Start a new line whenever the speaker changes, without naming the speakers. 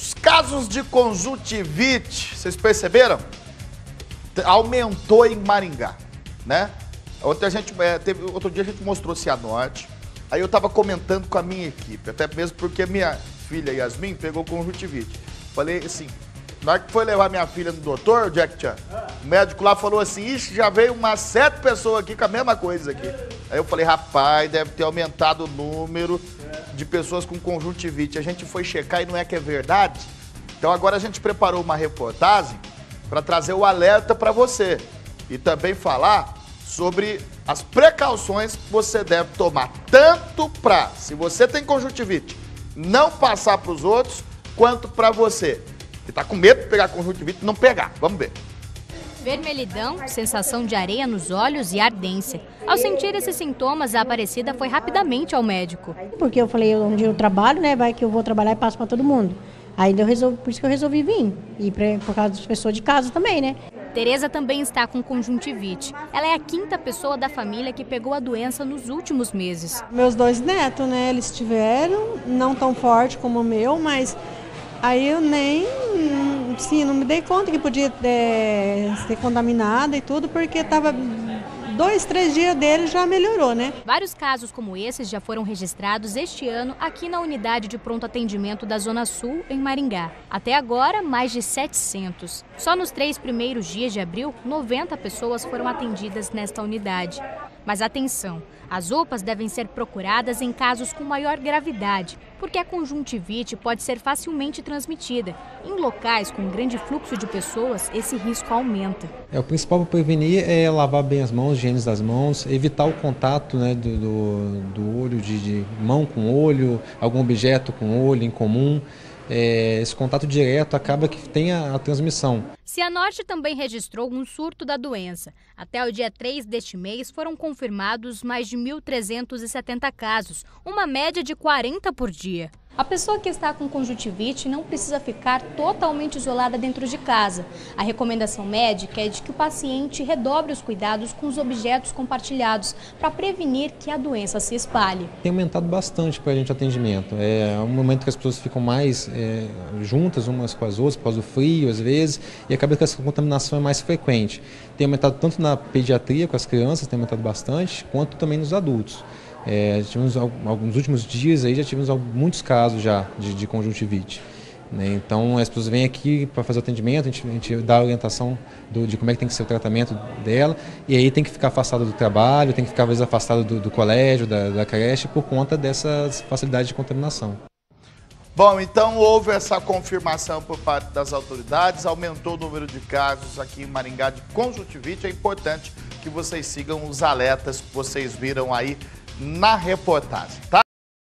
Os casos de conjuntivite, vocês perceberam? Aumentou em Maringá, né? Ontem a gente, é, teve, outro dia a gente mostrou Cianorte, aí eu estava comentando com a minha equipe, até mesmo porque minha filha Yasmin pegou conjuntivite. Falei assim, na hora que foi levar minha filha no doutor, Jack Chan, o médico lá falou assim, ixi, já veio umas sete pessoas aqui com a mesma coisa aqui. Aí eu falei, rapaz, deve ter aumentado o número de pessoas com conjuntivite. A gente foi checar e não é que é verdade. Então agora a gente preparou uma reportagem para trazer o alerta para você e também falar sobre as precauções que você deve tomar, tanto para, se você tem conjuntivite, não passar para os outros, quanto para você que está com medo de pegar conjuntivite, não pegar. Vamos ver.
Vermelhidão, sensação de areia nos olhos e ardência. Ao sentir esses sintomas, a Aparecida foi rapidamente ao médico.
Porque eu falei, onde eu trabalho, né, vai que eu vou trabalhar e passo para todo mundo. Aí eu resolvi, por isso que eu resolvi vir. E pra, por causa das pessoas de casa também, né?
Tereza também está com conjuntivite. Ela é a quinta pessoa da família que pegou a doença nos últimos meses.
Meus dois netos, né, eles tiveram, não tão forte como o meu, mas aí eu nem sim, não me dei conta que podia é, ser contaminada e tudo, porque estava dois, três dias dele já melhorou, né?
Vários casos como esses já foram registrados este ano aqui na unidade de pronto atendimento da Zona Sul, em Maringá. Até agora, mais de 700. Só nos três primeiros dias de abril, 90 pessoas foram atendidas nesta unidade. Mas atenção, as UPAs devem ser procuradas em casos com maior gravidade, porque a conjuntivite pode ser facilmente transmitida. Em locais com grande fluxo de pessoas, esse risco aumenta.
É, o principal para prevenir é lavar bem as mãos, higiene das mãos, evitar o contato né, do, do, do olho, de, de mão com olho, algum objeto com olho em comum é, esse contato direto acaba que tem a, a transmissão.
Cianorte também registrou um surto da doença. Até o dia 3 deste mês foram confirmados mais de 1.370 casos, uma média de 40 por dia. A pessoa que está com conjuntivite não precisa ficar totalmente isolada dentro de casa. A recomendação médica é de que o paciente redobre os cuidados com os objetos compartilhados para prevenir que a doença se espalhe.
Tem aumentado bastante para a gente o atendimento. É um momento que as pessoas ficam mais é, juntas umas com as outras, por causa do frio às vezes, e acaba que essa contaminação é mais frequente. Tem aumentado tanto na pediatria com as crianças, tem aumentado bastante, quanto também nos adultos. É, tivemos alguns últimos dias aí já tivemos muitos casos já de, de conjuntivite. Né? Então as pessoas vêm aqui para fazer o atendimento, a gente, a gente dá a orientação do, de como é que tem que ser o tratamento dela e aí tem que ficar afastado do trabalho, tem que ficar às vezes afastado do, do colégio, da, da creche por conta dessas facilidades de contaminação.
Bom, então houve essa confirmação por parte das autoridades, aumentou o número de casos aqui em Maringá de conjuntivite. É importante que vocês sigam os alertas que vocês viram aí na reportagem, tá?